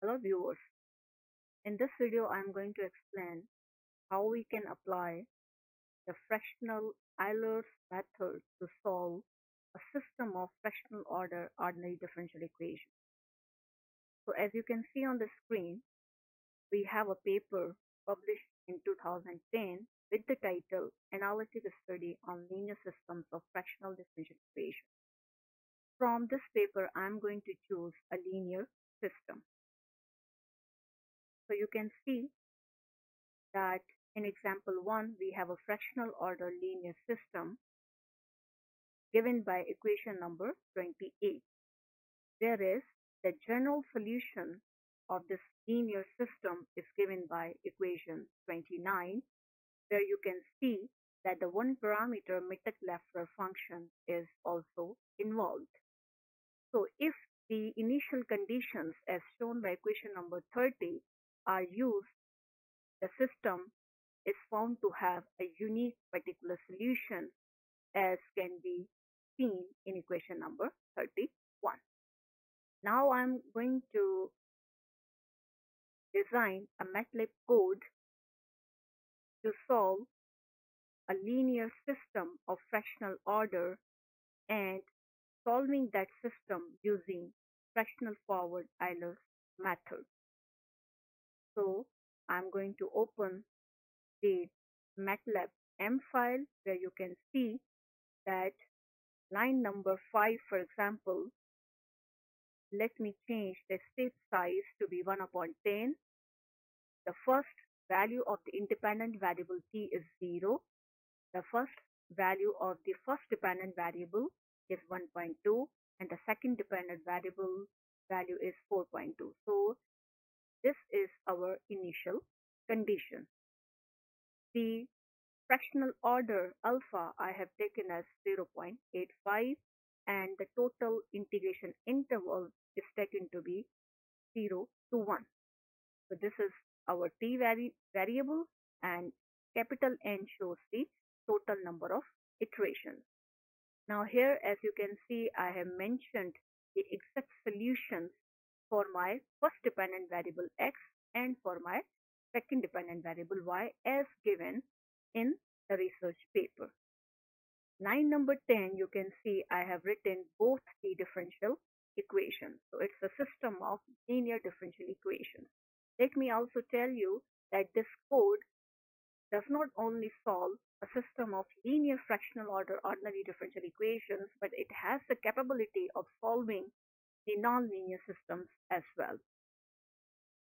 Hello viewers, in this video I am going to explain how we can apply the fractional Euler's method to solve a system of fractional order ordinary differential equations. So as you can see on the screen, we have a paper published in 2010 with the title Analytic Study on Linear Systems of Fractional Differential Equations. From this paper, I am going to choose a linear system. So you can see that in example 1, we have a fractional order linear system given by equation number 28. Whereas the general solution of this linear system is given by equation 29, where you can see that the one parameter Mittag-Leffler function is also involved. So if the initial conditions as shown by equation number 30 are used, the system is found to have a unique particular solution as can be seen in equation number 31. Now I'm going to design a MATLAB code to solve a linear system of fractional order and solving that system using fractional forward Euler's method. So I'm going to open the MATLAB M file where you can see that line number 5 for example let me change the step size to be 1 upon 10 the first value of the independent variable t is 0 the first value of the first dependent variable is 1.2 and the second dependent variable value is 4.2 so our initial condition. The fractional order alpha I have taken as 0.85 and the total integration interval is taken to be 0 to 1. So this is our t vari variable and capital N shows the total number of iterations. Now here as you can see I have mentioned the exact solutions for my first dependent variable x and for my second dependent variable y as given in the research paper. Line number 10, you can see I have written both the differential equations. So it's a system of linear differential equations. Let me also tell you that this code does not only solve a system of linear fractional order ordinary differential equations, but it has the capability of solving the nonlinear systems as well.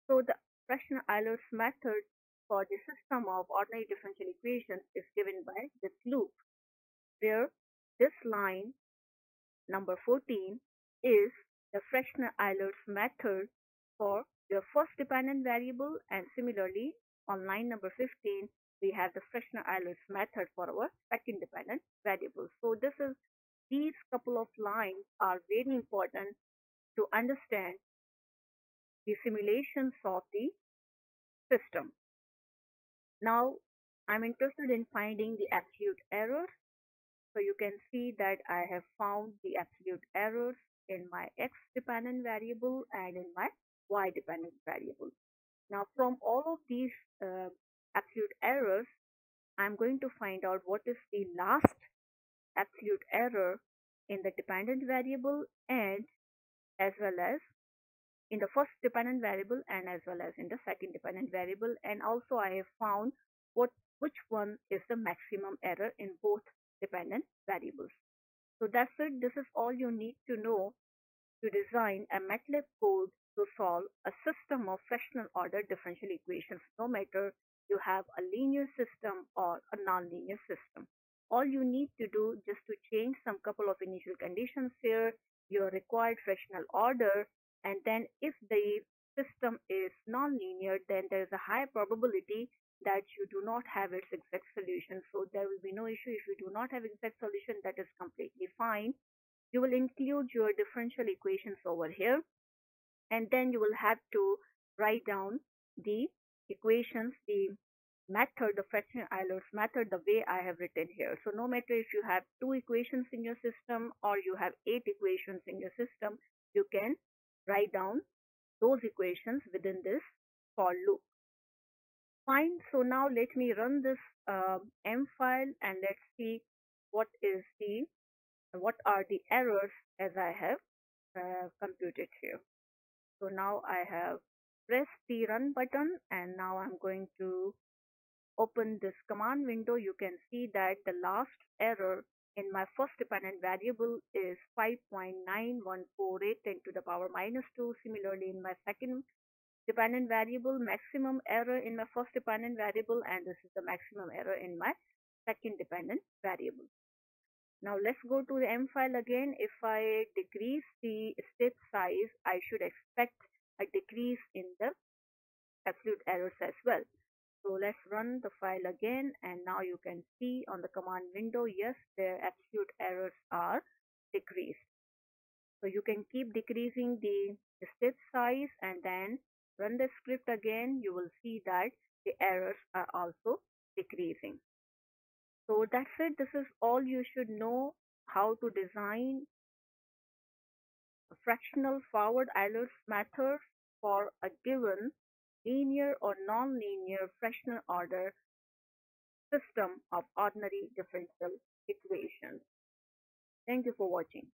So the fractional Euler's method for the system of ordinary differential equations is given by this loop, where this line number 14 is the fractional Euler's method for the first dependent variable and similarly on line number 15 we have the fractional Euler's method for our second dependent variable. So this is these couple of lines are very important to understand the simulations of the system. Now, I'm interested in finding the absolute error. So you can see that I have found the absolute errors in my x dependent variable and in my y dependent variable. Now from all of these uh, absolute errors, I'm going to find out what is the last absolute error in the dependent variable and as well as in the first dependent variable and as well as in the second dependent variable and also I have found what which one is the maximum error in both dependent variables. So that's it. This is all you need to know to design a MATLAB code to solve a system of fractional order differential equations no matter you have a linear system or a nonlinear system. All you need to do just to change some couple of initial conditions here your required fractional order and then if the system is nonlinear then there is a high probability that you do not have its exact solution. So there will be no issue. If you do not have exact solution that is completely fine. You will include your differential equations over here. And then you will have to write down the equations the method, the fractional Euler's method, the way I have written here. So no matter if you have two equations in your system or you have eight equations in your system, you can write down those equations within this for loop. Fine, so now let me run this uh, M file and let's see what is the what are the errors as I have uh, computed here. So now I have pressed the run button and now I'm going to open this command window. You can see that the last error in my first dependent variable is 5.9148 10 to the power minus 2. Similarly, in my second dependent variable, maximum error in my first dependent variable, and this is the maximum error in my second dependent variable. Now let's go to the M file again. If I decrease the step size, I should expect a decrease in the absolute errors as well. So let's run the file again and now you can see on the command window, yes, the absolute errors are decreased. So you can keep decreasing the, step size and then run the script again. You will see that the errors are also decreasing. So that's it. This is all you should know how to design a fractional forward Eulers method for a given linear or nonlinear fractional order system of ordinary differential equations. Thank you for watching.